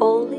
holy